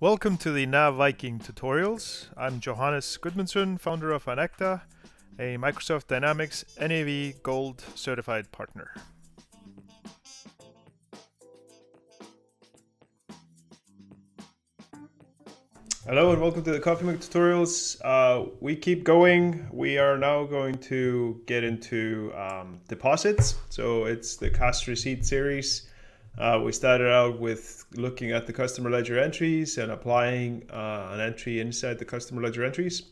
Welcome to the Nav Viking tutorials. I'm Johannes Gudmundsson, founder of iNECTA, a Microsoft Dynamics NAV Gold certified partner. Hello and welcome to the Coffee Mug tutorials. Uh, we keep going. We are now going to get into um, deposits. So it's the cash receipt series. Uh, we started out with looking at the customer ledger entries and applying uh, an entry inside the customer ledger entries.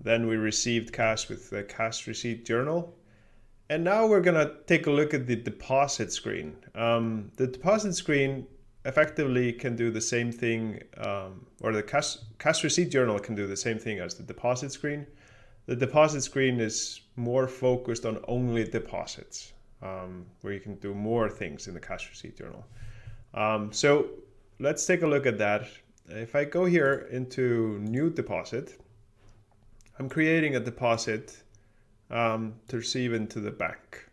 Then we received cash with the cash receipt journal. And now we're going to take a look at the deposit screen. Um, the deposit screen effectively can do the same thing, um, or the cash, cash receipt journal can do the same thing as the deposit screen. The deposit screen is more focused on only deposits um, where you can do more things in the cash receipt journal. Um, so let's take a look at that. If I go here into new deposit, I'm creating a deposit um, to receive into the bank.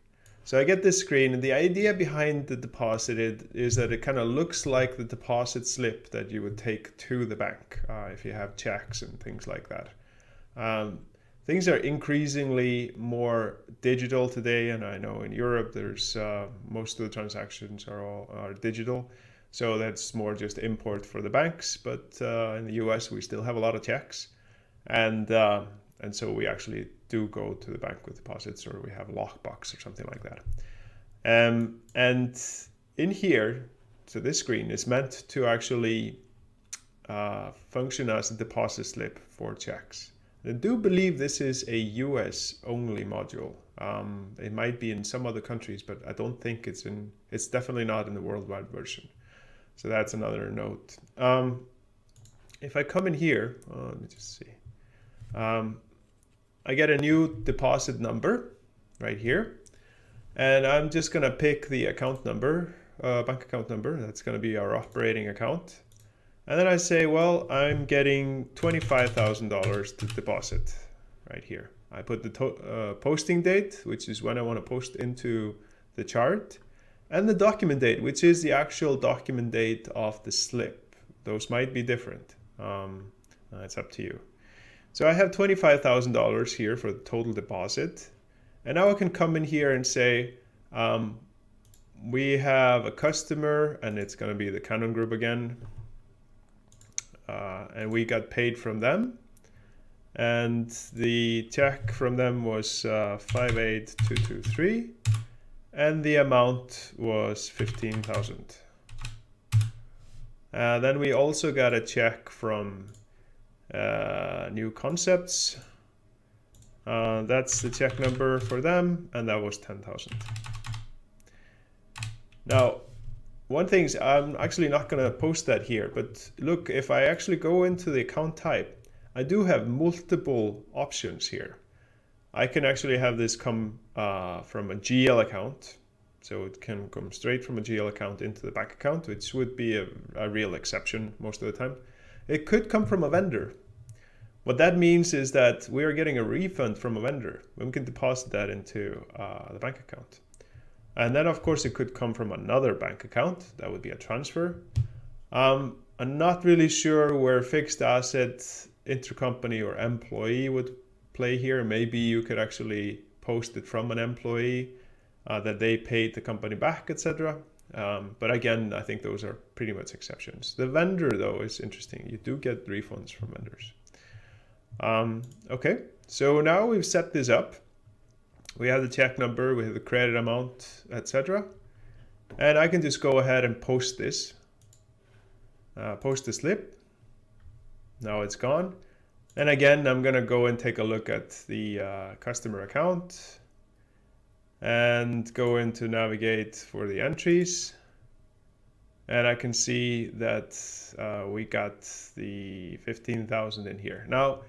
So I get this screen and the idea behind the deposit is that it kind of looks like the deposit slip that you would take to the bank uh, if you have checks and things like that. Um, things are increasingly more digital today and i know in europe there's uh, most of the transactions are all are digital. So that's more just import for the banks but uh, in the us we still have a lot of checks. And uh, and so we actually do go to the bank with deposits or we have a lockbox or something like that. Um, and in here so this screen is meant to actually uh, function as a deposit slip for checks. I do believe this is a US only module. Um, it might be in some other countries, but I don't think it's in. It's definitely not in the worldwide version. So that's another note. Um, if I come in here, oh, let me just see. Um, I get a new deposit number right here, and I'm just gonna pick the account number, uh, bank account number. That's gonna be our operating account. And then I say, well, I'm getting $25,000 to deposit right here. I put the uh, posting date, which is when I want to post into the chart, and the document date, which is the actual document date of the slip. Those might be different. Um, uh, it's up to you. So I have $25,000 here for the total deposit. And now I can come in here and say, um, we have a customer, and it's going to be the Cannon Group again, uh, and we got paid from them. And the check from them was uh, 58223 and the amount was 15,000. Uh, then we also got a check from uh, New Concepts. Uh, that's the check number for them, and that was 10,000. Now, one thing is I'm actually not going to post that here, but look, if I actually go into the account type, I do have multiple options here. I can actually have this come uh, from a GL account. So it can come straight from a GL account into the bank account, which would be a, a real exception most of the time. It could come from a vendor. What that means is that we are getting a refund from a vendor. We can deposit that into uh, the bank account. And then, of course, it could come from another bank account. That would be a transfer. Um, I'm not really sure where fixed asset, intercompany, or employee would play here. Maybe you could actually post it from an employee uh, that they paid the company back, etc. Um, but again, I think those are pretty much exceptions. The vendor, though, is interesting. You do get refunds from vendors. Um, okay, so now we've set this up we have the check number, we have the credit amount, etc. And I can just go ahead and post this. Uh, post the slip. Now it's gone. And again, I'm going to go and take a look at the uh, customer account and go into navigate for the entries. And I can see that uh, we got the 15,000 in here. Now,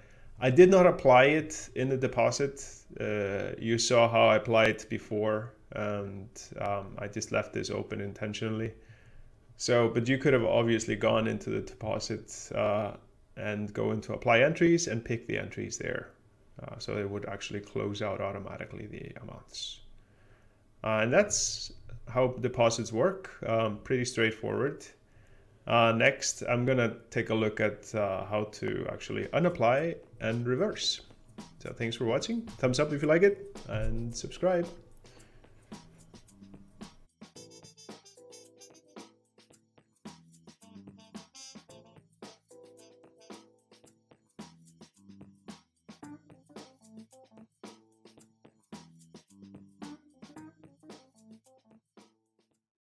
I did not apply it in the deposit. Uh, you saw how I applied it before, and um, I just left this open intentionally. So, but you could have obviously gone into the deposit uh, and go into apply entries and pick the entries there. Uh, so it would actually close out automatically the amounts. Uh, and that's how deposits work, um, pretty straightforward. Uh, next, I'm gonna take a look at uh, how to actually unapply and reverse. So thanks for watching. Thumbs up if you like it and subscribe.